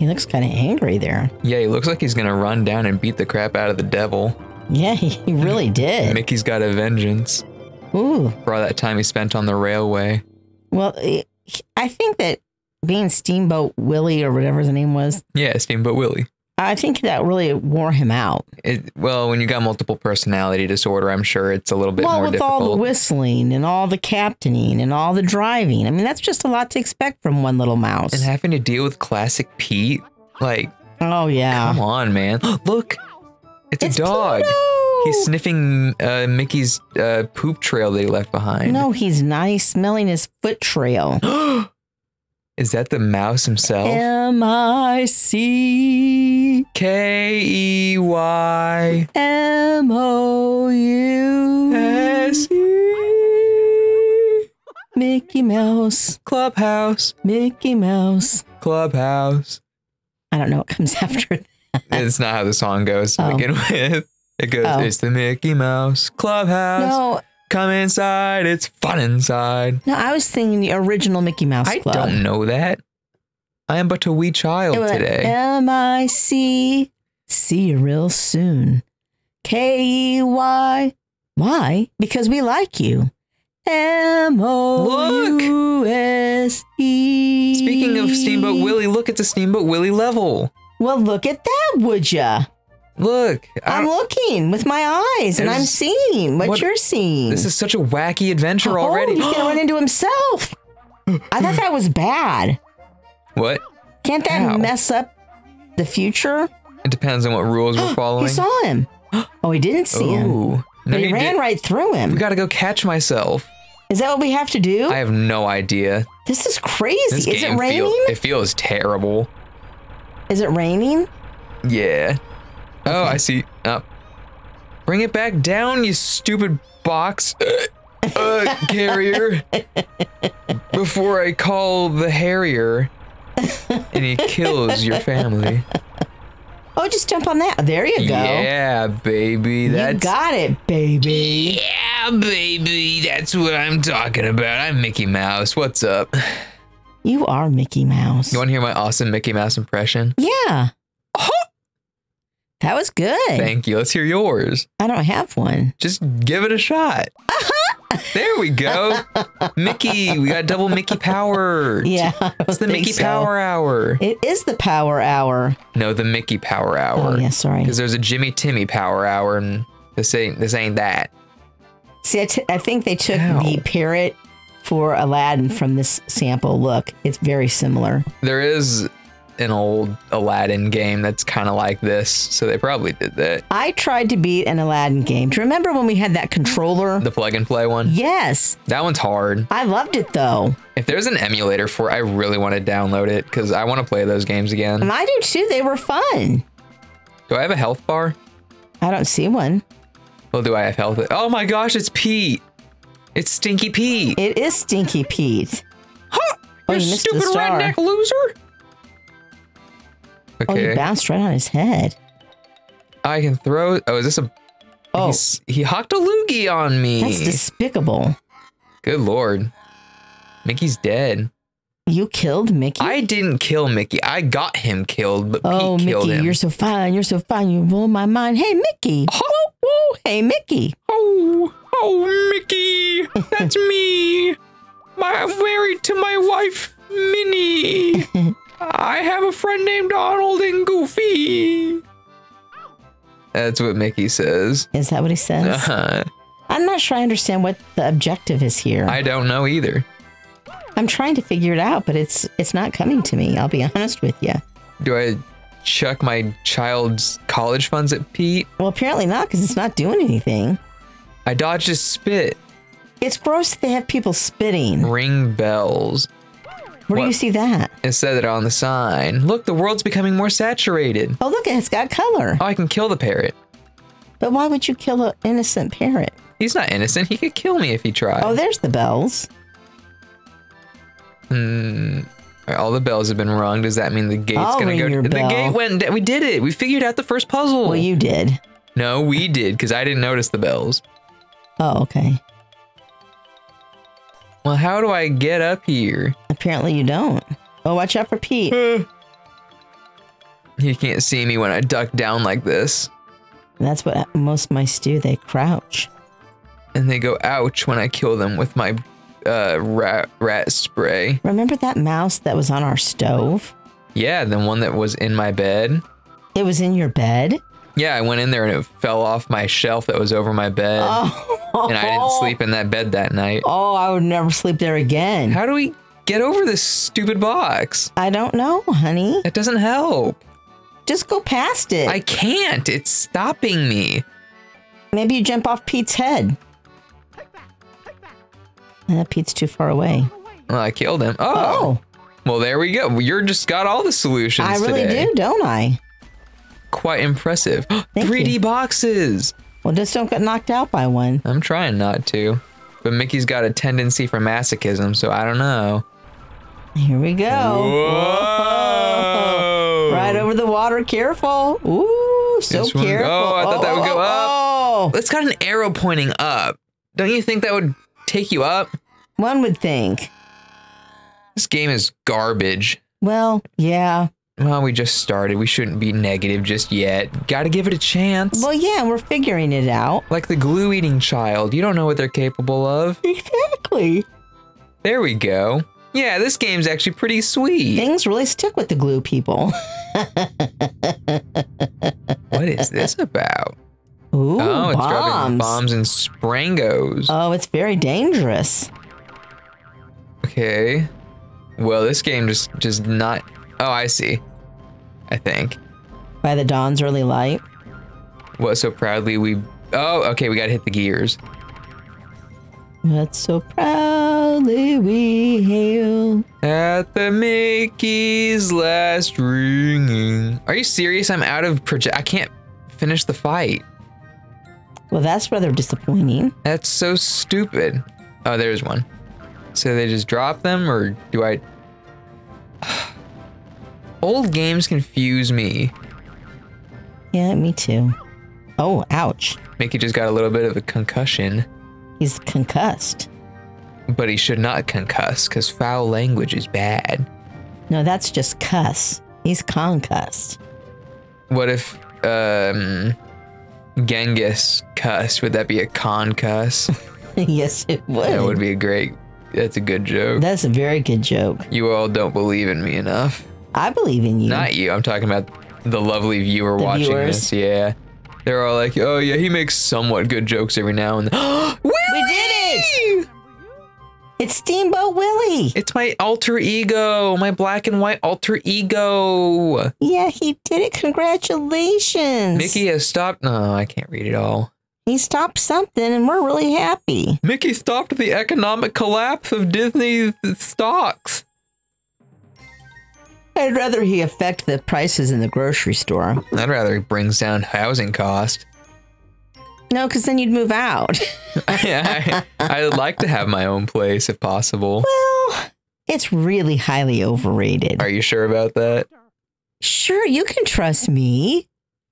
He looks kind of angry there. Yeah, he looks like he's gonna run down and beat the crap out of the devil. Yeah, he really did. Mickey's got a vengeance Ooh. for all that time he spent on the railway. Well, I think that being Steamboat Willie or whatever his name was, Yeah, Steamboat Willie. I think that really wore him out. It, well, when you got multiple personality disorder, I'm sure it's a little bit well, more with difficult. all the whistling and all the captaining and all the driving. I mean, that's just a lot to expect from one little mouse. and having to deal with classic Pete, like, oh, yeah. come on, man. Look, it's, It's a dog. Pluto! He's sniffing uh, Mickey's uh, poop trail that he left behind. No, he's not. He's smelling his foot trail. Is that the mouse himself? M I C K E Y M O U S E. Mickey Mouse. Clubhouse. Mickey Mouse. Clubhouse. I don't know what comes after that. It's not how the song goes to Oh. begin with. It goes, Oh. it's the Mickey Mouse Clubhouse. No, Come inside. It's fun inside. no, I was thinking the original Mickey Mouse Club. I Club. don't know that. I am but a wee child It today. M I C. See you real soon. K E Y. Why? Because we like you. M O U S E. Speaking of Steamboat Willie, look at the Steamboat Willie level. Well, look at that, would ya? Look. I'm looking with my eyes and I'm seeing what, what- you're seeing. this is such a wacky adventure oh, already. Oh, he's gonna run into himself. I thought that was bad. what? Can't that How? mess up the future? It depends on what rules we're following. He saw him. Oh, he didn't see him. Ooh. No, But he ran did- right through him. We gotta go catch myself. Is that what we have to do? I have no idea. this is crazy. This is it raining? feel- it feels terrible. is it raining? Yeah. Oh, I see. Oh. Bring it back down, you stupid box uh, uh, carrier. Before I call the Harrier and he kills your family. Oh, just jump on that. There you go. Yeah, baby. you That's got it, baby. Yeah, baby. That's what I'm talking about. I'm Mickey Mouse. What's up? You are Mickey Mouse. You want to hear my awesome Mickey Mouse impression? yeah. That was good. Thank you. Let's hear yours. I don't have one. Just give it a shot. Uh-huh. there we go. Mickey, we got double Mickey power. Yeah, It's the Mickey so. Power Hour. It is the Power Hour. No, the Mickey Power Hour. Oh yeah, sorry. Because there's a Jimmy Timmy Power Hour, and this ain't this ain't that. See, I, t- I think they took Ow. the parrot for Aladdin from this sample. Look, it's very similar. There is an old Aladdin game that's kind of like this, so they probably did that. I tried to beat an Aladdin game. Do you remember when we had that controller? The plug and play one. Yes, That one's hard. I loved it though. If there's an emulator for it, I really want to download it because I want to play those games again. And I do too. They were fun. Do I have a health bar? I don't see one. Well, do I have health? Oh my gosh, it's Pete. It's Stinky Pete. It is Stinky Pete. Huh, Oh, you you stupid redneck loser. Oh, you Okay, bounced right on his head. I can throw. Oh, is this a? Oh, he's- he hocked a loogie on me. that's despicable. Good lord, Mickey's dead. You killed Mickey. I didn't kill Mickey. I got him killed, but oh, Pete killed Mickey, him. you're so fine. You're so fine. You blow my mind. Hey, Mickey. Whoa, whoa. Hey, Mickey. Oh, oh, Mickey, that's me. My, I'm married to my wife, Minnie. I have a friend named Donald and Goofy. That's what Mickey says. Is that what he says? Uh-huh. I'm not sure I understand what the objective is here. I don't know either. I'm trying to figure it out, but it's it's not coming to me. I'll be honest with you. Do I chuck my child's college funds at Pete? Well, apparently not, because it's not doing anything. I dodged a spit. It's gross that they have people spitting. Ring bells. Where do you see that? It said it on the sign. Look, the world's becoming more saturated. Oh, look, it's got color. Oh, I can kill the parrot. But why would you kill an innocent parrot? He's not innocent. He could kill me if he tried. Oh, there's the bells. Hmm. All the bells have been rung. Does that mean the gate's I'll gonna go? the bell. gate went. We did it. We figured out the first puzzle. Well, you did. no, we did because I didn't notice the bells. Oh, okay. Well, how do I get up here? Apparently you don't. Oh, watch out for Pete. You can't see me when I duck down like this. That's what most mice do. They crouch. And they go ouch when I kill them with my uh, rat rat spray. Remember that mouse that was on our stove? Yeah, the one that was in my bed. It was in your bed. Yeah, I went in there and it fell off my shelf that was over my bed. Oh, And I didn't sleep in that bed that night. Oh, I would never sleep there again. How do we get over this stupid box? I don't know, honey. It doesn't help. Just go past it. I can't. It's stopping me. Maybe you jump off Pete's head. Uh, Pete's too far away. Well, I killed him. Oh. Oh, Well, there we go. You're just got all the solutions I really today. do, don't I? Quite impressive. 3D you. boxes. Well, just don't get knocked out by one. I'm trying not to. But Mickey's got a tendency for masochism, so I don't know. Here we go. Whoa! Right over the water. Careful. Ooh, so This one- careful. oh, I thought that would go oh, up. Oh, It's got an arrow pointing up. Don't you think that would take you up? one would think. This game is garbage. Well, yeah. Well, we just started. We shouldn't be negative just yet. Gotta give it a chance. Well, yeah, we're figuring it out. Like the glue eating child. You don't know what they're capable of. Exactly. There we go. Yeah, this game's actually pretty sweet. Things really stick with the glue people. What is this about? Ooh, oh, it's dropping bombs. and sprangos. Oh, it's very dangerous. Okay. Well, this game just just not. Oh, I see. I think. By the dawn's early light. What so proudly we. Oh, okay. We gotta hit the gears. But so proudly we hail. At the Mickey's last ringing. Are you serious? I'm out of project. I can't finish the fight. Well, that's rather disappointing. That's so stupid. Oh, there's one. So they just drop them, or do I? Old games confuse me. Yeah, me too. Oh, ouch. Mickey just got a little bit of a concussion, He's concussed. But he should not concuss because foul language is bad. No, that's just cuss. He's concussed. What if um Genghis cuss? Would that be a concuss? yes, it would. that would be a great. That's a good joke. That's a very good joke. You all don't believe in me enough. I believe in you. Not you. I'm talking about the lovely viewer The watching viewers. this. Yeah. They're all like, oh, yeah, he makes somewhat good jokes every now and then. we did it! It's Steamboat Willie. It's my alter ego, my black and white alter ego. Yeah, he did it. Congratulations. Mickey has stopped. No, I can't read it all. He stopped something and we're really happy. Mickey stopped the economic collapse of Disney stocks. I'd rather he affect the prices in the grocery store. I'd rather he brings down housing cost. No, because then you'd move out. I, I would like to have my own place if possible. well, it's really highly overrated. Are you sure about that? Sure, you can trust me.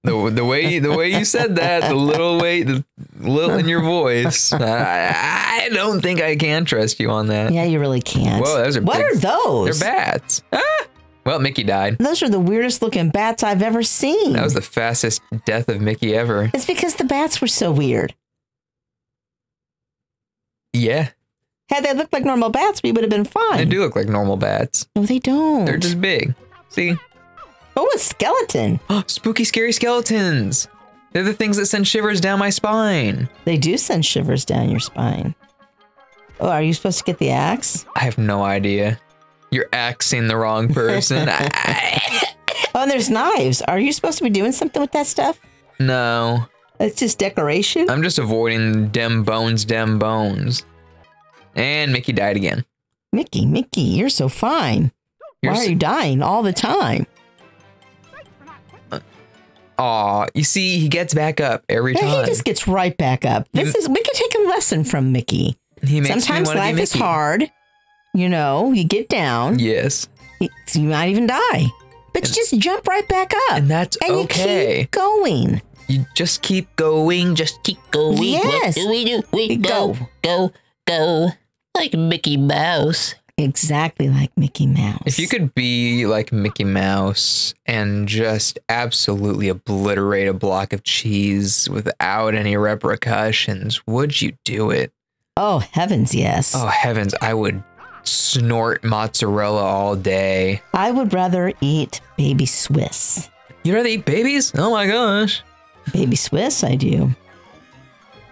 The, the way the way you said that, the little way, the little in your voice, I, I don't think I can trust you on that. Yeah, you really can't. Whoa, those are what big- are those? They're bats. Ah! Well, Mickey died. Those are the weirdest looking bats I've ever seen. That was the fastest death of Mickey ever. it's because the bats were so weird. Yeah, Had they looked like normal bats, we would have been fine. they do look like normal bats. No, they don't. They're just big. See, Oh, a skeleton. spooky, scary skeletons. They're the things that send shivers down my spine. They do send shivers down your spine. Oh, are you supposed to get the axe? I have no idea. You're axing the wrong person. Oh, and there's knives. Are you supposed to be doing something with that stuff? no, It's just decoration. I'm just avoiding dem bones, dem bones. And Mickey died again. Mickey, Mickey, you're so fine. You're Why s- are you dying all the time? Aw, you see, he gets back up every Yeah, time. he just gets right back up. This is we could take a lesson from Mickey. He makes Sometimes me wanna be life is hard. You know, you get down. Yes, You, you might even die. But you just jump right back up. and that's and you okay. keep going. You just keep going. Just keep going. Yes. What do we do? We go, go, go, like Mickey Mouse. exactly like Mickey Mouse. If you could be like Mickey Mouse and just absolutely obliterate a block of cheese without any repercussions, would you do it? Oh, heavens, yes. Oh, heavens, I would snort mozzarella all day. I would rather eat baby Swiss. You'd rather eat babies? Oh my gosh. Baby Swiss, I do.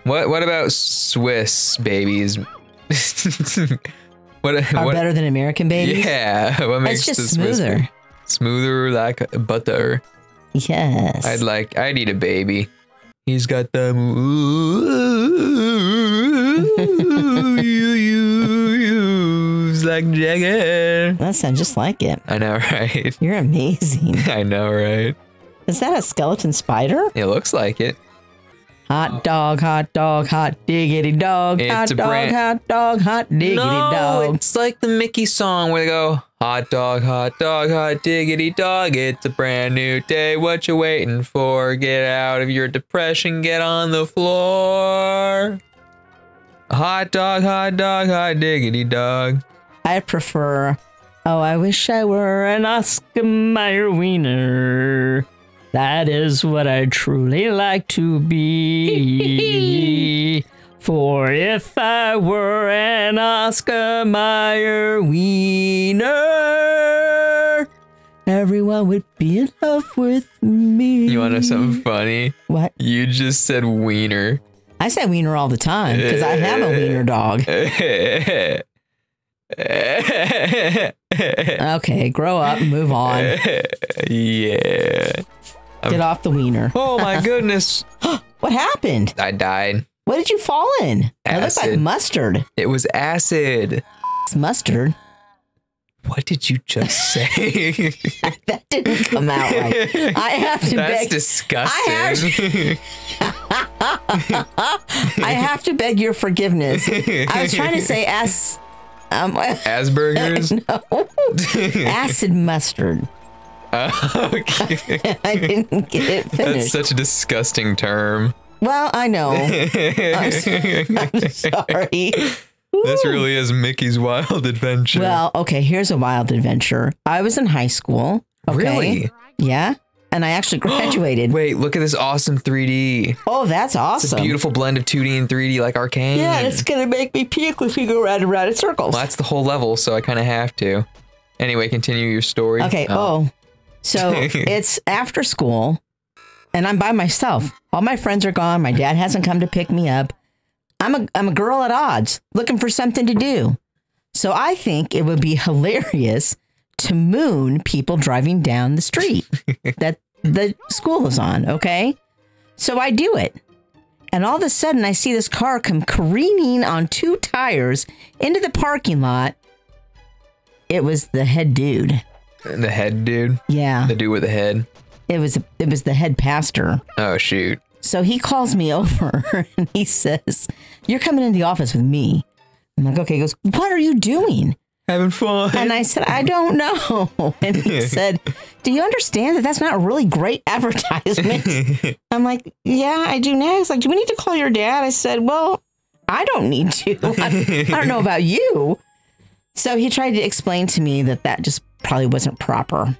What what about Swiss babies? what Are what better than American babies? Yeah, what makes It's just the Swiss smoother. smoother like butter. Yes. I'd like I'd eat a baby. He's got the like Jagger. that sounds just like it. I know, right? You're amazing. I know, right? Is that a skeleton spider? It looks like it. Hot dog, hot dog, hot diggity dog. It's hot dog, brand- hot dog, hot diggity no, dog. it's like the Mickey song where they go, hot dog, hot dog, hot diggity dog. It's a brand new day. What you waiting for? Get out of your depression. Get on the floor. Hot dog, hot dog, hot diggity dog. I prefer. Oh, I wish I were an Oscar Mayer wiener. That is what I truly like to be. For if I were an Oscar Mayer wiener, everyone would be in love with me. You want to know something funny? What? You just said wiener. I say wiener all the time because I have a wiener dog. Okay, grow up, move on, yeah. get off the wiener. Oh my goodness. What happened? I died. What did you fall in? It looks like Acid. mustard. It was acid. It's mustard. What did you just say? That didn't come out right. I have to That's beg. disgusting. I have to beg your forgiveness. I was trying to say as, um, Asperger's? no, acid mustard. okay. I didn't get it That's such a disgusting term. well, I know. I'm, I'm sorry. This really is Mickey's Wild Adventure. Well, okay, here's a wild adventure. I was in high school. Okay. Really? Yeah. And I actually graduated. Wait, look at this awesome 3D. oh, that's It's awesome. a beautiful blend of 2D and 3D like Arcane. Yeah, it's gonna make me puke if you go round and round in circles. Well, that's the whole level, so I kind of have to. Anyway, continue your story. Okay. Oh, oh. so it's after school, and I'm by myself. All my friends are gone. My dad hasn't come to pick me up. I'm a I'm a girl at odds, looking for something to do. So I think it would be hilarious to moon people driving down the street that the school is on. Okay, so I do it. And all of a sudden, I see this car come careening on two tires into the parking lot. It was the head dude. The head dude. Yeah. The dude with the head. it was it was the head pastor. Oh, shoot. So he calls me over and he says, "You're coming in the office with me." I'm like, "Okay." He goes, "What are you doing?" Having fun. And I said, "I don't know." And he said, "Do you understand that that's not really great advertisement?" I'm like, "Yeah, I do now." He's like, "Do we need to call your dad?" I said, "Well, I don't need to. I, I don't know about you." So he tried to explain to me that that just probably wasn't proper.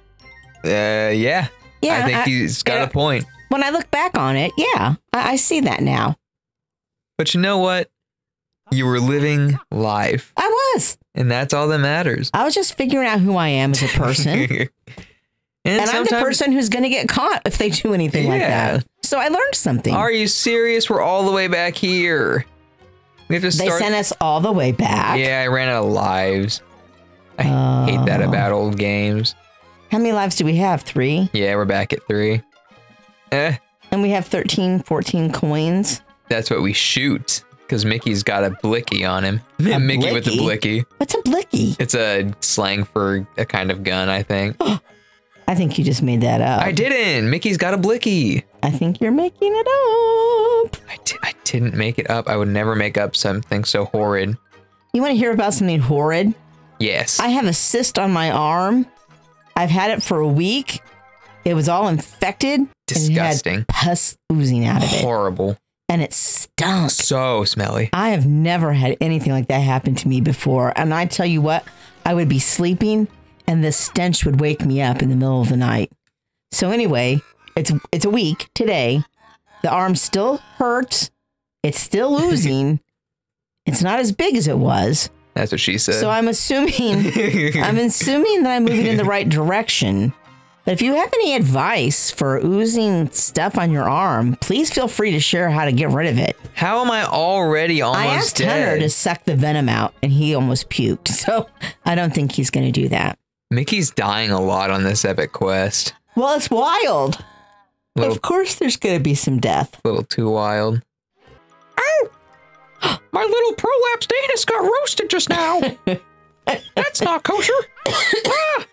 Uh, yeah. Yeah, I think I- he's got yeah. a point. When I look back on it, yeah, I, I see that now. But you know what? You were living life, I was. And that's all that matters. I was just figuring out who I am as a person. and and I'm the person who's going to get caught if they do anything like that. So I learned something. Are you serious? We're all the way back here. We have to they sent us all the way back. yeah, I ran out of lives. I hate that Oh. about old games. How many lives do we have? Three. Yeah, we're back at three. Eh, And we have 13, 14 coins. that's what we shoot. Because Mickey's got a blicky on him. Mickey with a blicky? blicky. What's a blicky? It's a slang for a kind of gun, I think. I think you just made that up. I didn't. Mickey's got a blicky. I think you're making it up. I, di- I didn't make it up. I would never make up something so horrid. You want to hear about something horrid? Yes. I have a cyst on my arm. I've had it for a week. It was all infected. and it had Disgusting. pus oozing out of it. Horrible. And it stunk. So smelly. I have never had anything like that happen to me before. And I tell you what, I would be sleeping and the stench would wake me up in the middle of the night. So anyway, it's it's a week today. The arm still hurts. It's still oozing. it's not as big as it was. That's what she said. So I'm assuming I'm assuming that I'm moving in the right direction. But if you have any advice for oozing stuff on your arm, please feel free to share how to get rid of it. How am I already almost I asked dead? Hunter to suck the venom out and he almost puked. So I don't think he's going to do that. Mickey's dying a lot on this epic quest. Well, it's wild. Little, Of course, there's going to be some death. A little too wild. My little prolapsed anus got roasted just now. That's not kosher. Ah!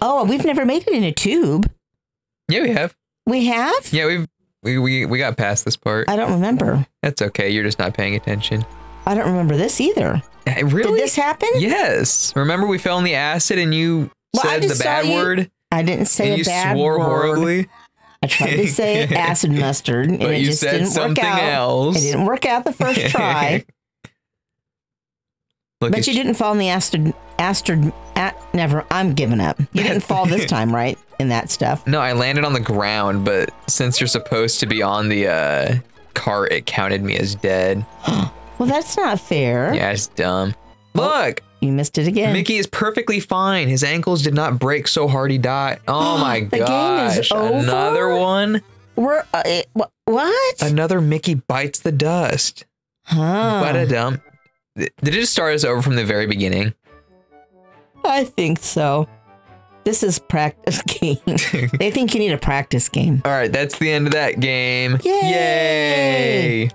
Oh, we've never made it in a tube. Yeah, we have. We have? Yeah, we've we, we we got past this part. I don't remember. That's okay. You're just not paying attention. I don't remember this either. Eh, Really? Did this happen? Yes. Remember we fell in the acid and you Well, said the bad you word I didn't say and a you bad swore word. horribly. I tried to say acid mustard, and But it you just said didn't something work out. else. It didn't work out the first try. Look, but you didn't fall in the acid. Acid. At, never. I'm giving up. You didn't fall this time, right? In that stuff. No, I landed on the ground, but since you're supposed to be on the uh, cart, it counted me as dead. Well, that's not fair. Yeah, it's dumb. Look, You missed it again. Mickey is perfectly fine. His ankles did not break so hard he died. Oh my The game is gosh. Another one. We're uh, it, wh- what? Another Mickey bites the dust. huh? What a dump. Did it just start us over from the very beginning? I think so. This is practice game. they think you need a practice game. All right, that's the end of that game. Yay! Yay!